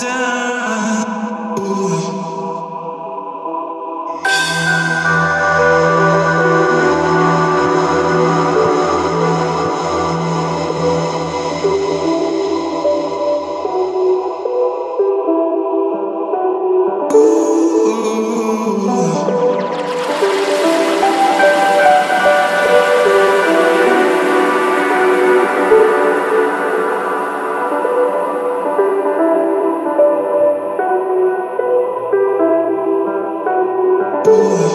down. Ooh. Oh.